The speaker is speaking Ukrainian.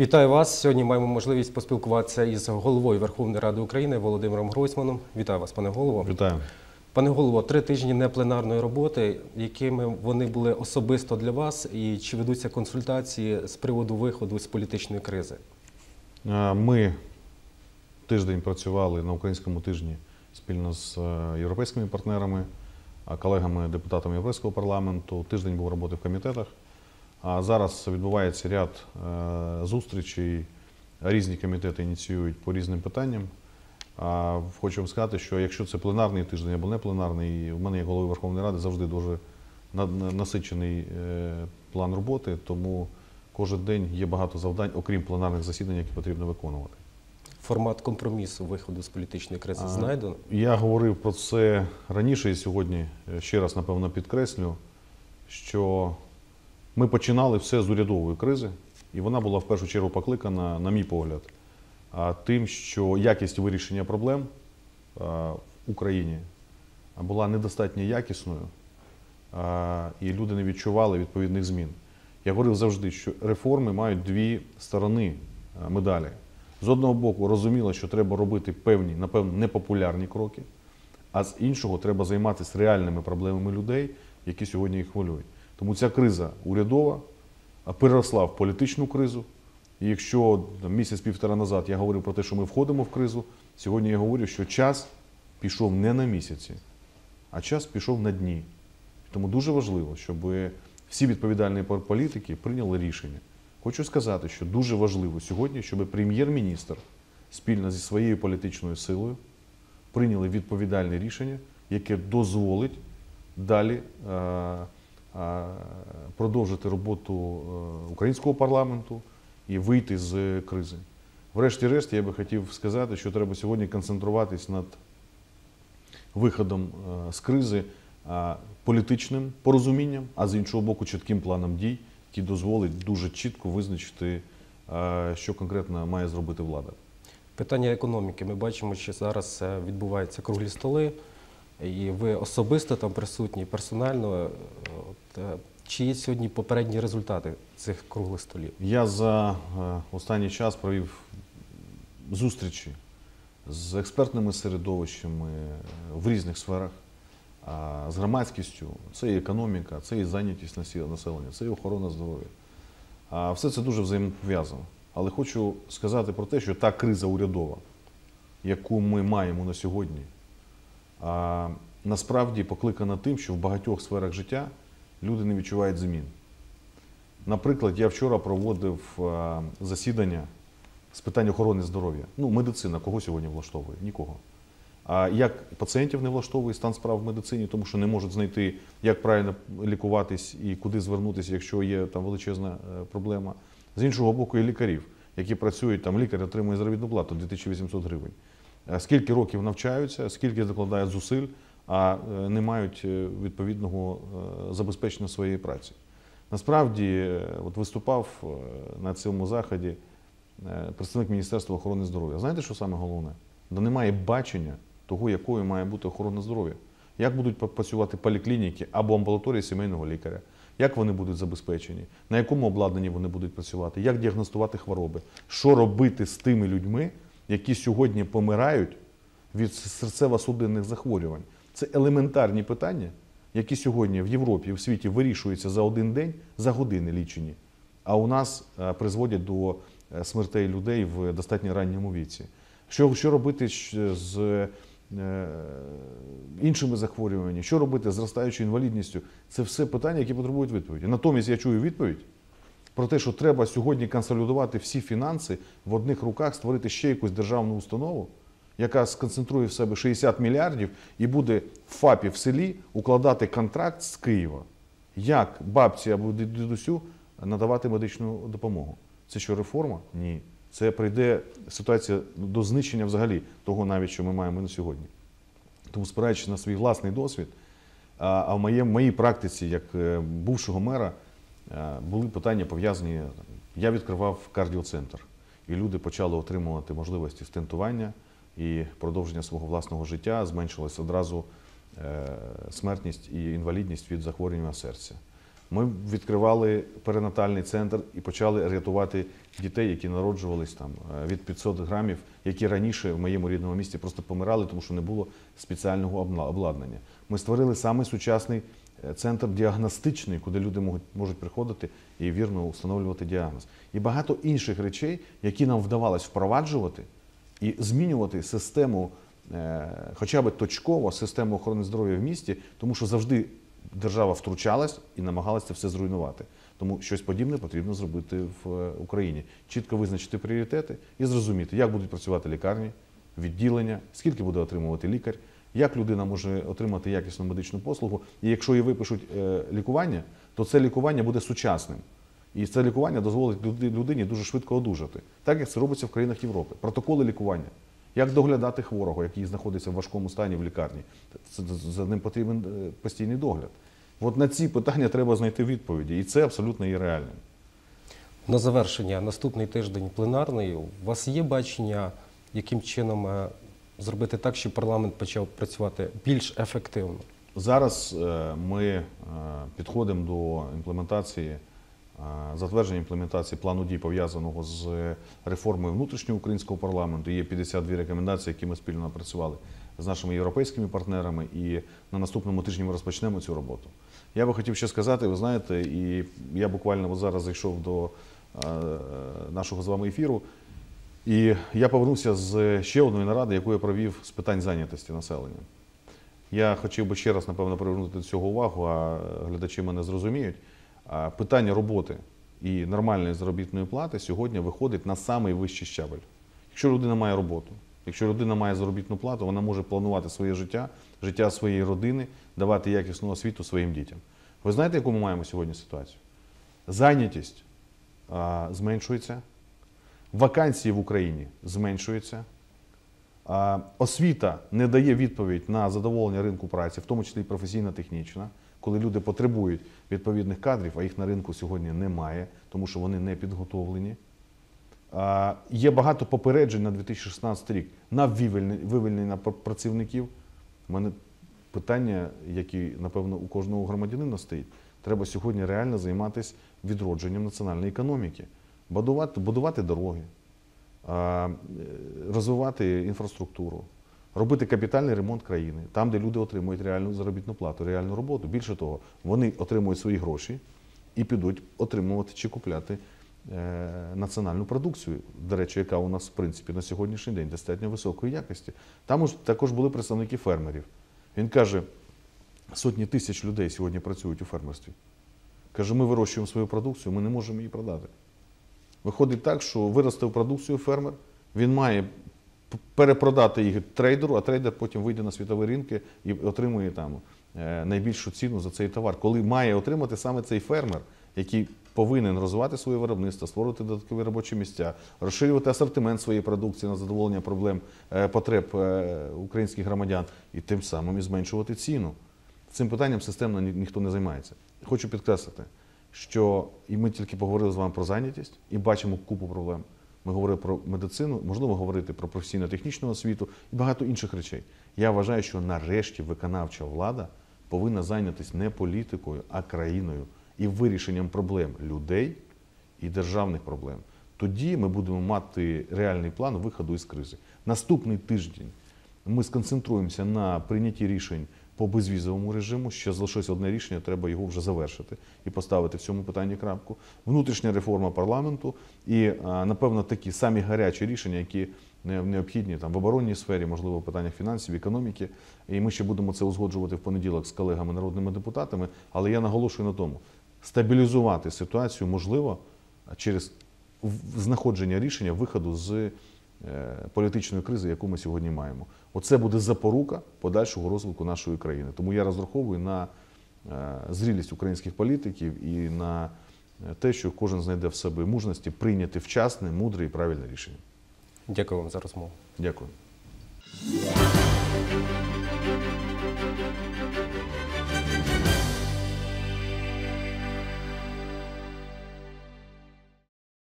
Вітаю вас. Сьогодні маємо можливість поспілкуватися із головою Верховної Ради України Володимиром Гройсманом. Вітаю вас, пане голово. Вітаю. Пане голово, три тижні непленарної роботи, якими вони були особисто для вас, і чи ведуться консультації з приводу виходу з політичної кризи? Ми тиждень працювали на українському тижні спільно з е, європейськими партнерами, колегами, депутатами Європейського парламенту. Тиждень був роботи в комітетах. А зараз відбувається ряд е, зустрічей. Різні комітети ініціюють по різним питанням. А хочу вам сказати, що якщо це пленарний тиждень або не пленарний, у мене як голови Верховної Ради завжди дуже на- на- насичений е, план роботи, тому кожен день є багато завдань, окрім пленарних засідань, які потрібно виконувати. Формат компромісу виходу з політичної кризи знайдено? Я говорив про це раніше і сьогодні е, ще раз, напевно, підкреслю, що ми починали все з урядової кризи, і вона була в першу чергу покликана, на мій погляд, тим, що якість вирішення проблем в Україні була недостатньо якісною, і люди не відчували відповідних змін. Я говорив завжди, що реформи мають дві сторони медалі. З одного боку, розуміло, що треба робити певні, напевно, непопулярні кроки, а з іншого треба займатися реальними проблемами людей, які сьогодні їх хвилюють. Тому ця криза урядова переросла в політичну кризу. І якщо місяць-півтора назад я говорив про те, що ми входимо в кризу, сьогодні я говорю, що час пішов не на місяці, а час пішов на дні. Тому дуже важливо, щоб всі відповідальні політики прийняли рішення. Хочу сказати, що дуже важливо сьогодні, щоб прем'єр-міністр спільно зі своєю політичною силою прийняли відповідальне рішення, яке дозволить далі е, продовжити роботу е, українського парламенту і вийти з кризи. Врешті-решт, я би хотів сказати, що треба сьогодні концентруватись над виходом е, з кризи е, політичним порозумінням, а з іншого боку, чітким планом дій, який дозволить дуже чітко визначити, е, що конкретно має зробити влада. Питання економіки. Ми бачимо, що зараз е, відбуваються круглі столи, і ви особисто там присутні, персонально. Е, От, е, чи є сьогодні попередні результати цих круглих столів? Я за е, останній час провів зустрічі з експертними середовищами в різних сферах, з громадськістю. Це і економіка, це і зайнятість населення, це і охорона здоров'я. Все це дуже взаємопов'язано. Але хочу сказати про те, що та криза урядова, яку ми маємо на сьогодні, а, насправді покликана тим, що в багатьох сферах життя люди не відчувають змін. Наприклад, я вчора проводив е, засідання з питань охорони здоров'я. Ну, медицина кого сьогодні влаштовує? Нікого. А як пацієнтів не влаштовує стан справ в медицині, тому що не можуть знайти, як правильно лікуватись і куди звернутися, якщо є там величезна е, проблема. З іншого боку, і лікарів, які працюють, там лікар отримує заробітну плату 2800 гривень. Е, Скільки років навчаються, скільки закладають зусиль, а е, не мають е, відповідного забезпечення своєї праці. Насправді, от виступав на цьому заході представник Міністерства охорони здоров'я. Знаєте, що саме головне? Да немає бачення того, якою має бути охорона здоров'я. Як будуть працювати поліклініки або амбулаторії сімейного лікаря, як вони будуть забезпечені, на якому обладнанні вони будуть працювати, як діагностувати хвороби, що робити з тими людьми, які сьогодні помирають від серцево-судинних захворювань. Це елементарні питання, які сьогодні в Європі в світі вирішуються за один день, за години лічені, а у нас е, призводять до е, смертей людей в достатньо ранньому віці. Що, що робити з е, іншими захворюваннями, що робити з зростаючою інвалідністю? Це все питання, які потребують відповіді. Натомість я чую відповідь про те, що треба сьогодні консолідувати всі фінанси в одних руках, створити ще якусь державну установу, яка сконцентрує в себе 60 мільярдів і буде в ФАПі в селі укладати контракт з Києва. Як бабці або дідусю надавати медичну допомогу? Це що реформа? Ні. Це прийде ситуація до знищення взагалі того, навіть що ми маємо на сьогодні. Тому, спираючись на свій власний досвід, а в моїй практиці, як е, бувшого мера, були питання пов'язані. Я відкривав кардіоцентр, і люди почали отримувати можливості стентування і продовження свого власного життя. Зменшилась одразу е, смертність і інвалідність від захворювання серця. Ми відкривали перинатальний центр і почали рятувати дітей, які народжувались там е, від 500 грамів, які раніше в моєму рідному місті просто помирали, тому що не було спеціального обладнання. Ми створили саме сучасний е, центр діагностичний, куди люди можуть, можуть приходити і вірно встановлювати діагноз. І багато інших речей, які нам вдавалось впроваджувати і змінювати систему, е, хоча б точково, систему охорони здоров'я в місті, тому що завжди держава втручалась і намагалася все зруйнувати. Тому щось подібне потрібно зробити в е, Україні. Чітко визначити пріоритети і зрозуміти, як будуть працювати лікарні, відділення, скільки буде отримувати лікар, як людина може отримати якісну медичну послугу. І якщо їй випишуть е, лікування, то це лікування буде сучасним. І це лікування дозволить людині дуже швидко одужати, так як це робиться в країнах Європи. Протоколи лікування. Як доглядати хворого, який знаходиться в важкому стані в лікарні? За ним потрібен е, постійний догляд. От на ці питання треба знайти відповіді, і це абсолютно є реальним. На завершення, наступний тиждень пленарний. У вас є бачення, яким чином е, зробити так, щоб парламент почав працювати більш ефективно? Зараз е, ми підходимо до імплементації, затвердження імплементації плану дій пов'язаного з реформою внутрішнього українського парламенту. Є 52 рекомендації, які ми спільно напрацювали з нашими європейськими партнерами, і на наступному тижні ми розпочнемо цю роботу. Я би хотів ще сказати, ви знаєте, і я буквально зараз зайшов до нашого з вами ефіру. І я повернувся з ще одної наради, яку я провів з питань зайнятості населення. Я хотів би ще раз, напевно, привернути до цього увагу, а глядачі мене зрозуміють. Питання роботи і нормальної заробітної плати сьогодні виходить на самий вищий щабель. Якщо людина має роботу, якщо людина має заробітну плату, вона може планувати своє життя, життя своєї родини, давати якісну освіту своїм дітям. Ви знаєте, яку ми маємо сьогодні ситуацію? Зайнятість а, зменшується, вакансії в Україні зменшуються. Освіта не дає відповідь на задоволення ринку праці, в тому числі і професійно-технічна, коли люди потребують відповідних кадрів, а їх на ринку сьогодні немає, тому що вони не підготовлені. Є багато попереджень на 2016 рік на вивільнення працівників. У мене питання, які, напевно, у кожного громадянина стоїть. Треба сьогодні реально займатися відродженням національної економіки, будувати, будувати дороги, е, розвивати інфраструктуру, робити капітальний ремонт країни, там, де люди отримують реальну заробітну плату, реальну роботу. Більше того, вони отримують свої гроші і підуть отримувати чи купляти е, національну продукцію, до речі, яка у нас в принципі на сьогоднішній день достатньо високої якості. Там також були представники фермерів. Він каже, сотні тисяч людей сьогодні працюють у фермерстві. Каже, ми вирощуємо свою продукцію, ми не можемо її продати. Виходить так, що виростив продукцію фермер, він має перепродати їх трейдеру, а трейдер потім вийде на світові ринки і отримує там е, найбільшу ціну за цей товар. Коли має отримати саме цей фермер, який повинен розвивати своє виробництво, створювати додаткові робочі місця, розширювати асортимент своєї продукції на задоволення проблем е, потреб е, українських громадян і тим самим і зменшувати ціну. Цим питанням системно ні- ніхто не займається. Хочу підкреслити, що і ми тільки поговорили з вами про зайнятість і бачимо купу проблем. Ми говорили про медицину, можливо говорити про професійно-технічну освіту і багато інших речей. Я вважаю, що нарешті виконавча влада повинна зайнятися не політикою, а країною і вирішенням проблем людей і державних проблем. Тоді ми будемо мати реальний план виходу із кризи. Наступний тиждень ми сконцентруємося на прийнятті рішень по безвізовому режиму. Ще залишилось одне рішення, треба його вже завершити і поставити в цьому питанні крапку. Внутрішня реформа парламенту і, напевно, такі самі гарячі рішення, які необхідні там в оборонній сфері, можливо, в питаннях фінансів, економіки. І ми ще будемо це узгоджувати в понеділок з колегами народними депутатами. Але я наголошую на тому, стабілізувати ситуацію можливо через знаходження рішення виходу з е, політичної кризи, яку ми сьогодні маємо. Оце буде запорука подальшого розвитку нашої країни. Тому я розраховую на е, зрілість українських політиків і на е, те, що кожен знайде в себе мужності прийняти вчасне, мудре і правильне рішення. Дякую вам за розмову. Дякую.